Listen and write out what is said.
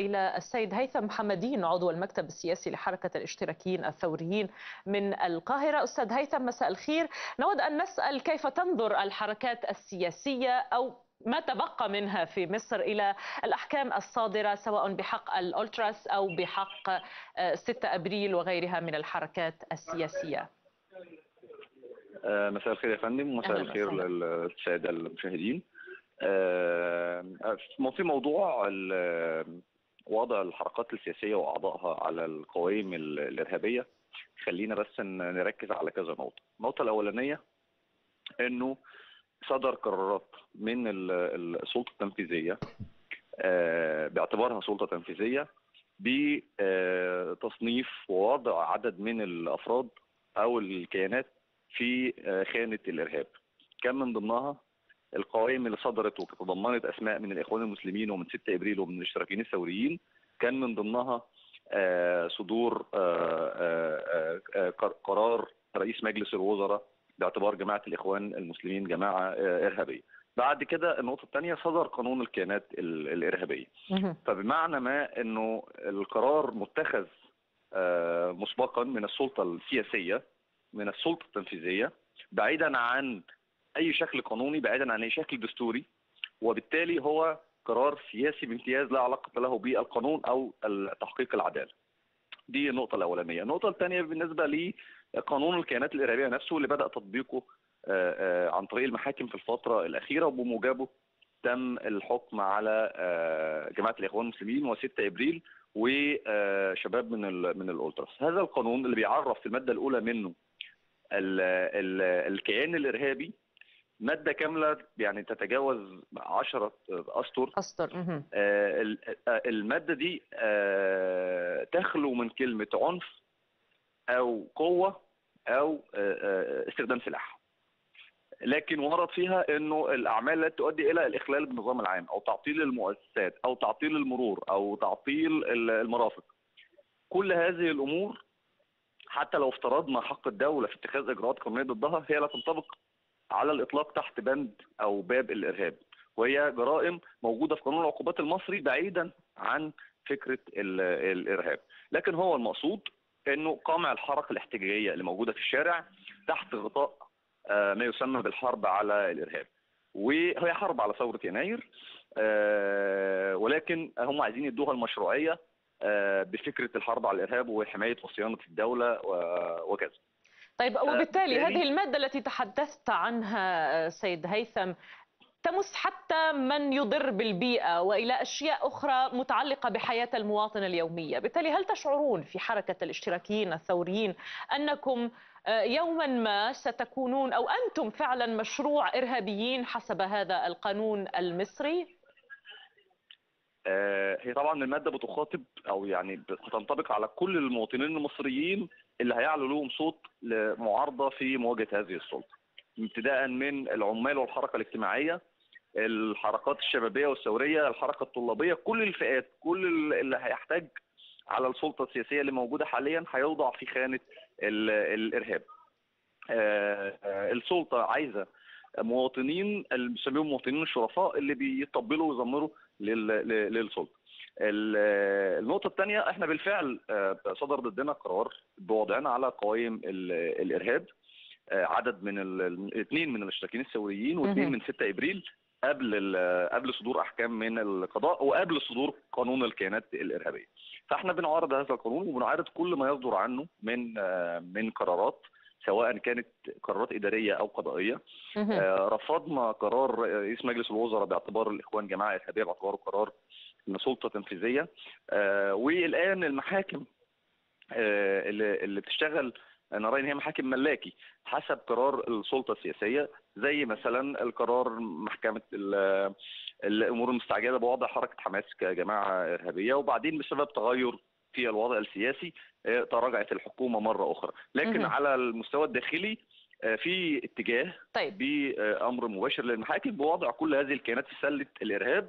إلى السيد هيثم محمدين عضو المكتب السياسي لحركة الاشتراكيين الثوريين من القاهرة. أستاذ هيثم مساء الخير. نود أن نسأل كيف تنظر الحركات السياسية أو ما تبقى منها في مصر إلى الأحكام الصادرة سواء بحق الأولتراس أو بحق 6 أبريل وغيرها من الحركات السياسية؟ مساء الخير يا فندم. ومساء الخير للسادة المشاهدين. في موضوع وضع الحركات السياسية وأعضائها على القوائم الإرهابية خلينا بس نركز على كذا نقطة. النقطة الأولانية أنه صدر قرارات من السلطة التنفيذية باعتبارها سلطة تنفيذية بتصنيف ووضع عدد من الأفراد أو الكيانات في خانة الإرهاب. كان من ضمنها القوائم اللي صدرت وتضمنت أسماء من الإخوان المسلمين ومن 6 إبريل ومن الإشتراكيين الثوريين كان من ضمنها صدور قرار رئيس مجلس الوزراء باعتبار جماعة الإخوان المسلمين جماعة إرهابية. بعد كده النقطة الثانية صدر قانون الكيانات الإرهابية. فبمعنى ما أنه القرار متخذ مسبقا من السلطة السياسية من السلطة التنفيذية بعيدا عن أي شكل قانوني بعيدا عن أي شكل دستوري وبالتالي هو قرار سياسي بامتياز لا علاقة له بالقانون أو تحقيق العدالة. دي النقطة الأولانية. النقطة الثانية بالنسبة لقانون الكيانات الإرهابية نفسه اللي بدأ تطبيقه عن طريق المحاكم في الفترة الأخيرة وبموجبه تم الحكم على جماعة الإخوان المسلمين و6 إبريل وشباب من من الأولتراس. هذا القانون اللي بيعرف في المادة الأولى منه ال ال الكيان الإرهابي مادة كاملة يعني تتجاوز 10 أسطر. أسطر المادة دي تخلو من كلمة عنف أو قوة أو استخدام سلاح. لكن ورد فيها إنه الأعمال التي تؤدي إلى الإخلال بالنظام العام أو تعطيل المؤسسات أو تعطيل المرور أو تعطيل المرافق. كل هذه الأمور حتى لو افترضنا حق الدولة في اتخاذ إجراءات قانونية ضدها هي لا تنطبق على الإطلاق تحت بند أو باب الإرهاب وهي جرائم موجودة في قانون العقوبات المصري بعيدا عن فكرة الإرهاب. لكن هو المقصود إنه قمع الحركة الاحتجاجية اللي موجودة في الشارع تحت غطاء ما يسمى بالحرب على الإرهاب. وهي حرب على ثورة يناير ولكن هم عايزين يدوها المشروعية بفكرة الحرب على الإرهاب وحماية وصيانة الدولة وكذا. طيب وبالتالي هذه المادة التي تحدثت عنها سيد هيثم تمس حتى من يضر بالبيئة وإلى أشياء أخرى متعلقة بحياة المواطن اليومية بالتالي هل تشعرون في حركة الاشتراكيين الثوريين أنكم يوما ما ستكونون أو أنتم فعلا مشروع إرهابيين حسب هذا القانون المصري؟ هي طبعا المادة بتخاطب أو يعني بتنطبق على كل المواطنين المصريين اللي هيعلوا لهم صوت لمعارضة في مواجهة هذه السلطة ابتداء من العمال والحركة الاجتماعية الحركات الشبابية والثورية الحركة الطلابية كل الفئات كل اللي هيحتاج على السلطة السياسية اللي موجودة حاليا هيوضع في خانة الإرهاب. السلطة عايزة مواطنين اللي بيسميهم مواطنين الشرفاء اللي بيطبلوا ويزمروا للسلطة. النقطة الثانية إحنا بالفعل صدر ضدنا قرار بوضعنا على قوائم الإرهاب. عدد من الاثنين من الاشتراكيين الثوريين واثنين من 6 إبريل قبل قبل صدور أحكام من القضاء وقبل صدور قانون الكيانات الإرهابية. فإحنا بنعارض هذا القانون وبنعارض كل ما يصدر عنه من من قرارات. سواء كانت قرارات إدارية أو قضائية. رفضنا قرار رئيس مجلس الوزراء باعتبار الإخوان جماعة ارهابيه باعتباره قرار من سلطة تنفيذية والآن المحاكم اللي, اللي بتشتغل أنا رأيي إن هي محاكم ملاكي حسب قرار السلطة السياسية زي مثلا القرار محكمة الأمور المستعجلة بوضع حركة حماس كجماعة إرهابية وبعدين بسبب تغير في الوضع السياسي تراجعت الحكومة مرة أخرى. لكن على المستوى الداخلي في اتجاه طيب. بأمر مباشر للمحاكم بوضع كل هذه الكيانات في سله الإرهاب.